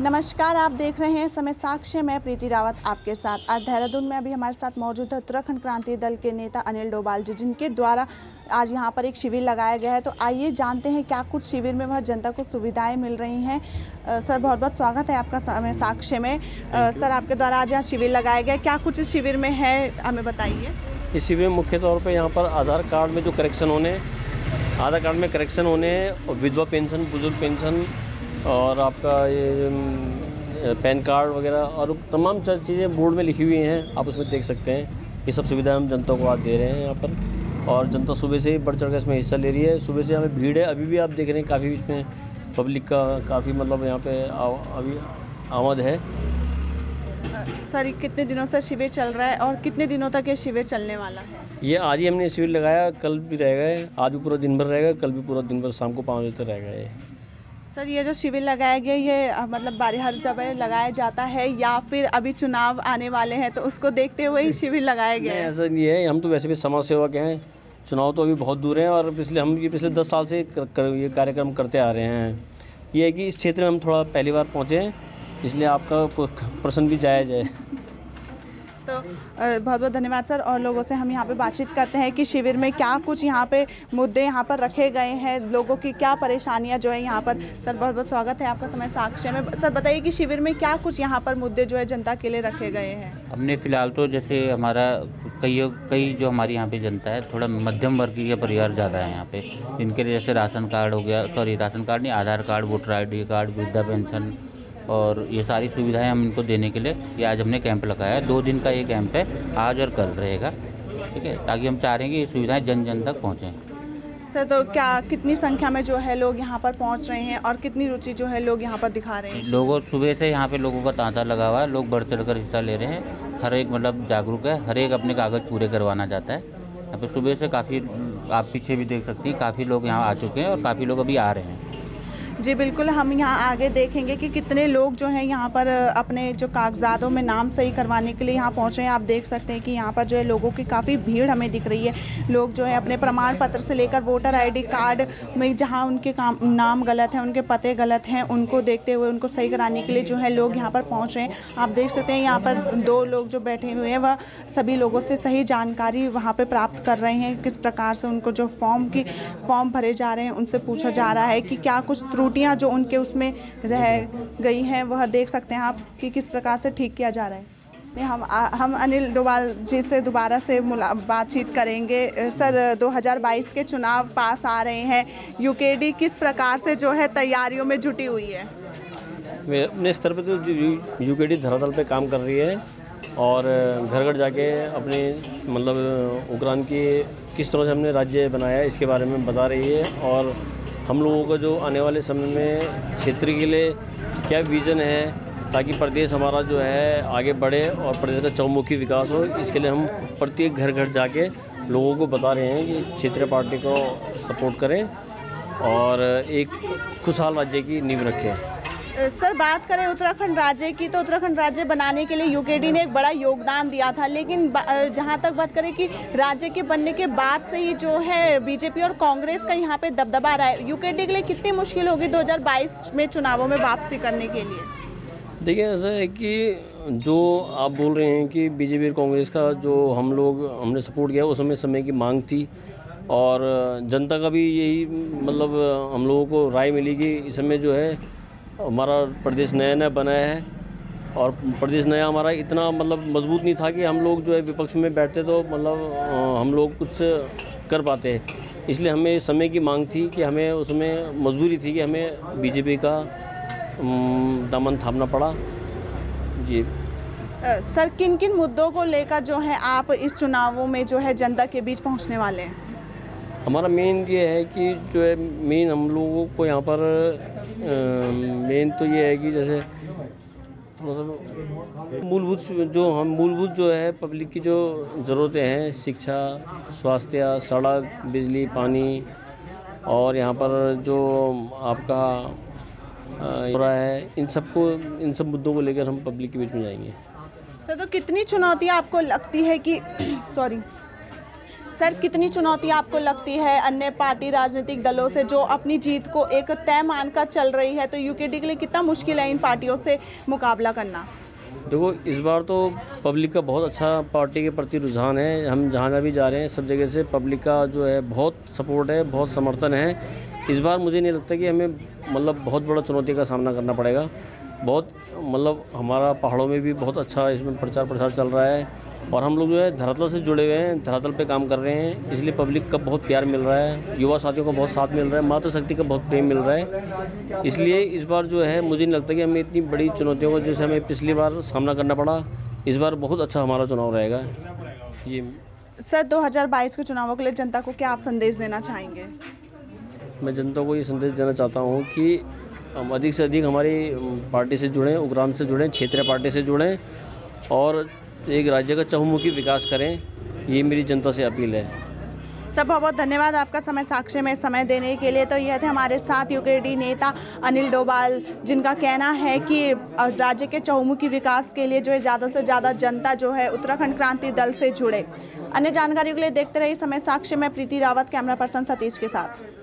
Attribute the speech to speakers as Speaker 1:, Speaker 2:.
Speaker 1: नमस्कार आप देख रहे हैं समय साक्ष्य मैं प्रीति रावत आपके साथ। आज देहरादून में अभी हमारे साथ मौजूद है उत्तराखंड क्रांति दल के नेता अनिल डोभाल जी जिनके द्वारा आज यहाँ पर एक शिविर लगाया गया है। तो आइए जानते हैं क्या कुछ शिविर में वह जनता को सुविधाएँ मिल रही हैं। सर बहुत बहुत स्वागत है आपका समय साक्ष्य में। अ, सर आपके द्वारा आज यहाँ शिविर लगाया गया। है क्या कुछ इस शिविर में है हमें बताइए।
Speaker 2: इस शिविर में मुख्य तौर पर यहाँ पर आधार कार्ड में जो करेक्शन होने आधार कार्ड में करेक्शन होने और विधवा पेंशन बुज़ुर्ग पेंशन और आपका ये पैन कार्ड वगैरह और तमाम चीज़ें बोर्ड में लिखी हुई हैं आप उसमें देख सकते हैं। ये सब सुविधाएँ हम जनता को आज दे रहे हैं यहाँ पर। और जनता सुबह से ही बढ़ चढ़ कर इसमें हिस्सा ले रही है। सुबह से हमें भीड़ है अभी भी आप देख रहे हैं काफ़ी इसमें पब्लिक का काफ़ी मतलब यहाँ पे अभी आमद है।
Speaker 1: सर कितने दिनों से शिविर चल रहा है और कितने दिनों तक ये शिविर चलने वाला है?
Speaker 2: ये आज ही हमने शिविर लगाया कल भी रहेगा आज भी पूरा दिन भर रहेगा कल भी पूरा दिन भर शाम को पाँच बजे तक रहेगा ये
Speaker 1: सर ये जो शिविर लगाया गया ये मतलब हर जगह लगाया जाता है या फिर अभी चुनाव आने वाले हैं तो उसको देखते हुए ही शिविर लगाया गया है?
Speaker 2: सर ये है। हम तो वैसे भी समाज सेवक हैं। चुनाव तो अभी बहुत दूर हैं और पिछले हम ये पिछले दस साल से कर, कर, ये कार्यक्रम करते आ रहे हैं। ये है कि इस क्षेत्र में हम थोड़ा पहली बार पहुँचे हैं इसलिए आपका प्रश्न भी जायज़ है
Speaker 1: तो बहुत बहुत धन्यवाद सर और लोगों से हम यहाँ पे बातचीत करते हैं कि शिविर में क्या कुछ यहाँ पे मुद्दे यहाँ पर रखे गए हैं, लोगों की क्या परेशानियाँ जो है यहाँ पर। सर, बहुत बहुत स्वागत है आपका समय साक्ष्य में। सर, बताइए कि शिविर में क्या कुछ यहाँ पर मुद्दे जो है जनता के लिए रखे गए हैं?
Speaker 3: हमने फ़िलहाल तो जैसे हमारा कई कई जो हमारी यहाँ पे जनता है, थोड़ा मध्यम वर्ग वर्गीय परिवार ज़्यादा है यहाँ पे, जिनके लिए जैसे राशन कार्ड हो गया, सॉरी, राशन कार्ड नहीं, Aadhaar card, voter ID card, वृद्धा पेंशन और ये सारी सुविधाएँ हम इनको देने के लिए ये आज हमने कैंप लगाया है। दो दिन का ये कैंप है आज और कल रहेगा। ठीक है? ताकि हम चाह रहे हैं कि ये सुविधाएँ जन जन तक पहुँचें।
Speaker 1: सर तो क्या कितनी संख्या में जो है लोग यहाँ पर पहुँच रहे हैं और कितनी रुचि जो है लोग यहाँ पर दिखा रहे हैं?
Speaker 3: लोगों सुबह से यहाँ पे लोगों का तांता लगा हुआ है। लोग बढ़ चढ़ कर हिस्सा ले रहे हैं। हर एक मतलब जागरूक है। हर एक अपने कागज़ पूरे करवाना चाहता है। यहाँ पे सुबह से काफ़ी आप पीछे भी देख सकती हैं काफ़ी लोग यहाँ आ चुके हैं और काफ़ी लोग अभी आ रहे हैं।
Speaker 1: जी, बिल्कुल हम यहाँ आगे देखेंगे कि कितने लोग जो हैं यहाँ पर अपने जो कागजातों में नाम सही करवाने के लिए यहाँ पहुँचे हैं। आप देख सकते हैं कि यहाँ पर जो है लोगों की काफ़ी भीड़ हमें दिख रही है। लोग जो है अपने प्रमाण पत्र से लेकर वोटर आईडी कार्ड में जहाँ उनके काम, नाम गलत है, उनके पते गलत हैं, उनको देखते हुए, उनको सही कराने के लिए जो है लोग यहाँ पर पहुँच हैं। आप देख सकते हैं यहाँ पर दो लोग जो बैठे हुए हैं, वह सभी लोगों से सही जानकारी वहाँ पर प्राप्त कर रहे हैं। किस प्रकार से उनको जो फॉर्म की, फॉर्म भरे जा रहे हैं, उनसे पूछा जा रहा है कि क्या कुछ त्रुटियाँ जो उनके उसमें रह गई हैं, वह देख सकते हैं आप कि किस प्रकार से ठीक किया जा रहा है। हम, आ- हम अनिल डोवाल जी से दोबारा से मुला, बातचीत करेंगे। सर 2022 के चुनाव पास आ रहे हैं। यूकेडी किस प्रकार से जो है तैयारियों में जुटी हुई है?
Speaker 2: वे अपने स्तर पर तो यू के डी धरातल पे काम कर रही है और घर घर जाके अपने मतलब उग्रान की किस तरह से हमने राज्य बनाया इसके बारे में बता रही है और हम लोगों का जो आने वाले समय में क्षेत्र के लिए क्या विज़न है, ताकि प्रदेश हमारा जो है आगे बढ़े और प्रदेश का चौमुखी विकास हो, इसके लिए हम प्रत्येक घर घर जाके लोगों को बता रहे हैं कि क्षेत्रीय पार्टी को सपोर्ट करें और एक खुशहाल राज्य की नींव रखें।
Speaker 1: सर, बात करें उत्तराखंड राज्य की तो उत्तराखंड राज्य बनाने के लिए यूकेडी ने एक बड़ा योगदान दिया था। लेकिन जहाँ तक बात करें कि राज्य के बनने के बाद से ही जो है बीजेपी और कांग्रेस का यहाँ पे दबदबा रहा है। यूकेडी के लिए कितनी मुश्किल होगी 2022 में चुनावों में वापसी करने के लिए?
Speaker 2: देखिए, ऐसा है कि जो आप बोल रहे हैं कि बीजेपी और कांग्रेस का जो हम लोग, हमने सपोर्ट किया उस समय समय की मांग थी। और जनता का भी यही मतलब हम लोगों को राय मिली कि इस समय जो है हमारा प्रदेश नया नया बना है और प्रदेश नया हमारा इतना मतलब मज़बूत नहीं था कि हम लोग जो है विपक्ष में बैठते तो मतलब हम लोग कुछ कर पाते। इसलिए हमें समय की मांग थी कि हमें उसमें मजबूरी थी कि हमें बीजेपी का दामन थामना पड़ा। जी।
Speaker 1: सर किन किन मुद्दों को लेकर जो है आप इस चुनावों में जो है जनता के बीच पहुँचने वाले हैं?
Speaker 2: हमारा मेन ये है कि जो है मेन हम लोगों को यहाँ पर मेन तो ये है कि जैसे सा मूलभूत जो हम मूलभूत जो है पब्लिक की जो ज़रूरतें हैं, शिक्षा, स्वास्थ्य, सड़क, बिजली, पानी और यहाँ पर जो आपका हो रहा है, इन सबको, इन सब मुद्दों को लेकर हम पब्लिक के बीच में जाएँगे।
Speaker 1: सर तो कितनी चुनौतियाँ आपको लगती है कि सॉरी सर, कितनी चुनौती आपको लगती है अन्य पार्टी राजनीतिक दलों से जो अपनी जीत को एक तय मानकर चल रही है? तो यूकेडी के लिए कितना मुश्किल है इन पार्टियों से मुकाबला करना?
Speaker 2: देखो, इस बार तो पब्लिक का बहुत अच्छा पार्टी के प्रति रुझान है। हम जहाँ जहाँ भी जा रहे हैं, सब जगह से पब्लिक का जो है, बहुत सपोर्ट है, बहुत समर्थन है। इस बार मुझे नहीं लगता कि हमें मतलब बहुत बड़ा चुनौती का सामना करना पड़ेगा। बहुत मतलब हमारा पहाड़ों में भी बहुत अच्छा इसमें प्रचार प्रसार चल रहा है और हम लोग जो है धरातल से जुड़े हुए हैं धरातल पे काम कर रहे हैं इसलिए पब्लिक का बहुत प्यार मिल रहा है युवा साथियों का बहुत साथ मिल रहा है मातृशक्ति का बहुत प्रेम मिल रहा है। इसलिए इस बार जो है मुझे नहीं लगता कि हमें इतनी बड़ी चुनौतियों का जैसे हमें पिछली बार सामना करना पड़ा इस बार बहुत अच्छा हमारा चुनाव रहेगा। जी।
Speaker 1: सर 2022 के चुनावों के लिए जनता को क्या आप संदेश देना चाहेंगे?
Speaker 2: मैं जनता को ये संदेश देना चाहता हूँ कि हम अधिक से अधिक हमारी पार्टी से जुड़ें उग्रांत से जुड़ें, क्षेत्रीय पार्टी से जुड़ें और एक राज्य का चहुमुखी विकास करें, ये मेरी जनता से अपील है।
Speaker 1: सर बहुत बहुत धन्यवाद आपका समय साक्ष्य में समय देने के लिए। तो यह थे हमारे साथ यूकेडी नेता अनिल डोभाल जिनका कहना है कि राज्य के चहुमुखी विकास के लिए जो है ज़्यादा से ज़्यादा जनता जो है उत्तराखंड क्रांति दल से जुड़े। अन्य जानकारियों के लिए देखते रहिए समय साक्ष्य में। प्रीति रावत, कैमरा पर्सन सतीश के साथ।